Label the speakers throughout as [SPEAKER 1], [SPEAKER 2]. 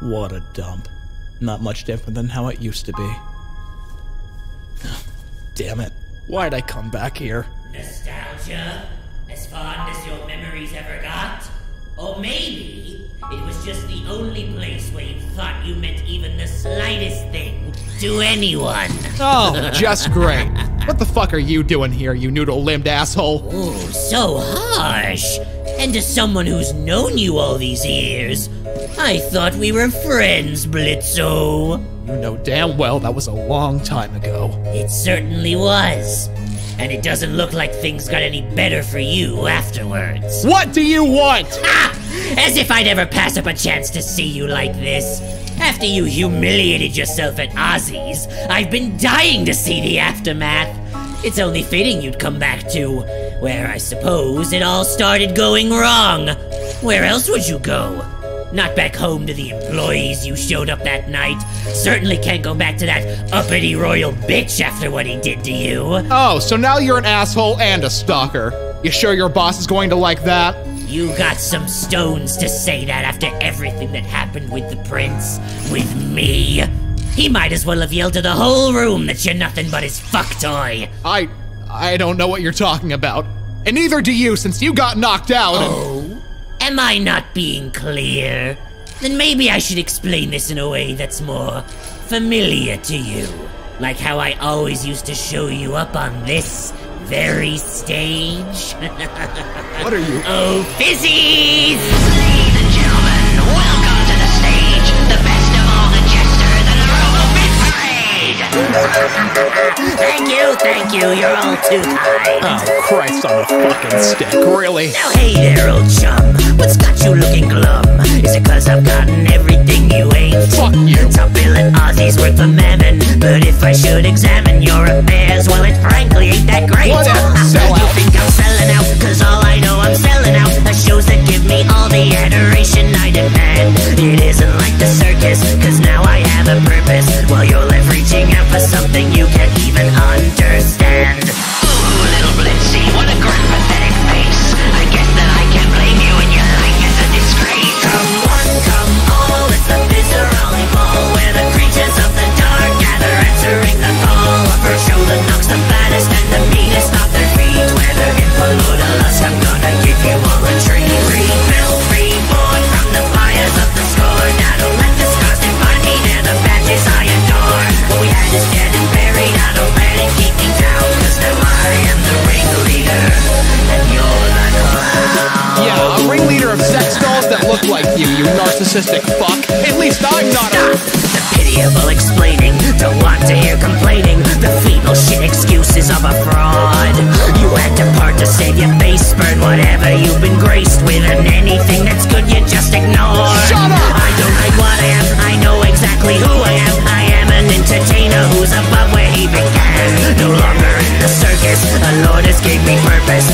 [SPEAKER 1] What a dump. Not much different than how it used to be. Damn it. Why'd I come back here?
[SPEAKER 2] Nostalgia? As fond as your memories ever got? Or maybe it was just the only place where you thought you meant even the slightest thing to anyone.
[SPEAKER 3] Oh, just great. What the fuck are you doing here, you noodle limbed asshole?
[SPEAKER 2] Oh, so harsh. And to someone who's known you all these years, I thought we were friends, Blitzo.
[SPEAKER 3] You know damn well that was a long time ago.
[SPEAKER 2] It certainly was. And it doesn't look like things got any better for you afterwards.
[SPEAKER 3] What do you want?
[SPEAKER 2] Ah! As if I'd ever pass up a chance to see you like this. After you humiliated yourself at Ozzie's, I've been dying to see the aftermath. It's only fitting you'd come back to where I suppose it all started going wrong. Where else would you go? Not back home to the employees you showed up that night. Certainly can't go back to that uppity royal bitch after what he did to you.
[SPEAKER 3] Oh, so now you're an asshole and a stalker. You sure your boss is going to like that?
[SPEAKER 2] You got some stones to say that after everything that happened with the prince, with me. He might as well have yelled to the whole room that you're nothing but his fuck toy.
[SPEAKER 3] I. I don't know what you're talking about. And neither do you, since you got knocked out. and-
[SPEAKER 2] Oh? Am I not being clear? Then maybe I should explain this in a way that's more familiar to you. Like how I always used to show you up on this very stage.
[SPEAKER 3] What are you?
[SPEAKER 2] oh, fizzies! Thank you, you're all too kind.
[SPEAKER 3] Oh, Christ on a fucking stick, really?
[SPEAKER 2] Now hey there, old chum, what's got you looking glum? Is it cause I've gotten everything you ain't?
[SPEAKER 3] Fuck you.
[SPEAKER 2] Top billing Ozzie's worth the mammon, but if I should examine your affairs, well it frankly ain't that great.
[SPEAKER 3] Sell
[SPEAKER 2] you think I'm selling out, cause all I know I'm selling out are shows that give me all the adoration I demand. It isn't like the circus, cause now I have a purpose, while you're left reaching out for something you can't even understand.
[SPEAKER 3] Narcissistic fuck. At least I'm not a.
[SPEAKER 2] Stop the pitiable explaining. Don't want to hear complaining. The feeble shit excuses of a fraud. You had to part to save your face, burn whatever you've been graced with, and anything that's good you just ignore.
[SPEAKER 3] Shut up!
[SPEAKER 2] I don't hide what I am. I know exactly who I am. I am an entertainer who's above where he began. No longer in the circus. The Lord has gave me purpose,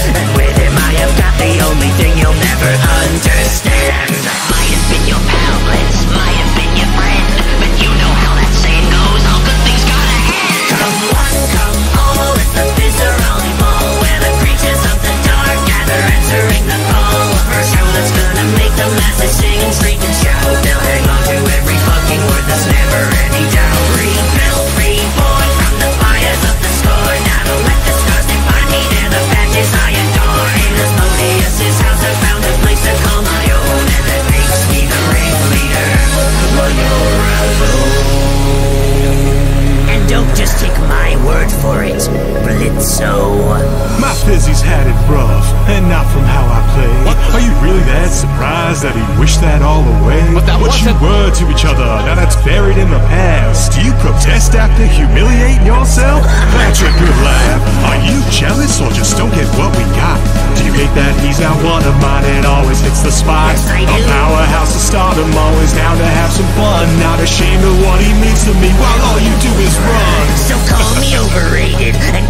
[SPEAKER 4] had it rough, and not from how I play. Are you really that surprised that he wished that all away?
[SPEAKER 3] But that
[SPEAKER 4] what you were to each other, now that's buried in the past. Do you protest after humiliating yourself? That's a good laugh. Are you jealous or just don't get what we got? Do you hate that he's now one of mine and always hits the spot?
[SPEAKER 2] Yes, I
[SPEAKER 4] A powerhouse of stardom, always down to have some fun. Not ashamed of what he means to me while all you do is run.
[SPEAKER 2] So call me overrated and